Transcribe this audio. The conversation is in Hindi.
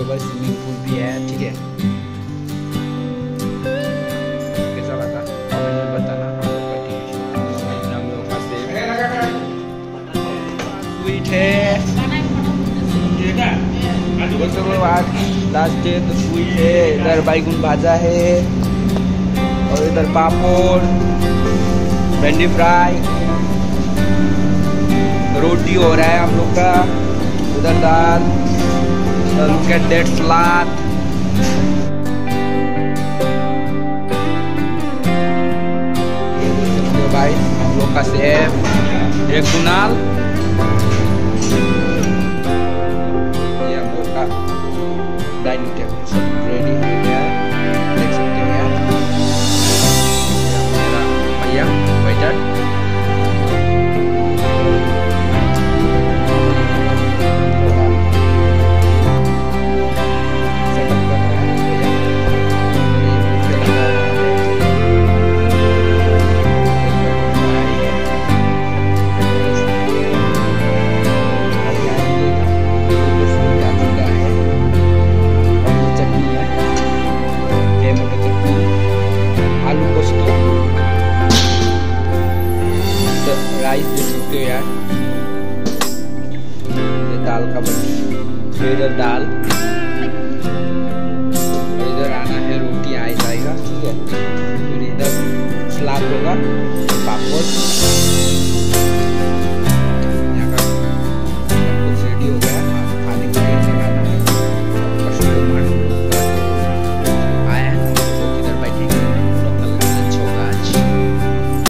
के ऊपर स्विमिंग पूल भी है, ठीक है? लास्ट है। तो स्वीट है। इधर बैगुन भाजा है। और इधर पापड़ भिंडी फ्राई रोटी हो रहा है हम लोग का। उधर दाल। लुक एट दैट सलाद भाई हम लोग का सेब एक कुनाल ये हम लोग का डाइनिंग टेबल सब रेडी हो गया है देख सकते हैं यार ये मेरा भैया वेटर सकते हो यार। ये दाल का बन इधर दाल। और इधर आना है रोटी आई जाएगा ठीक है। फिर इधर सलाद होगा, पापड़।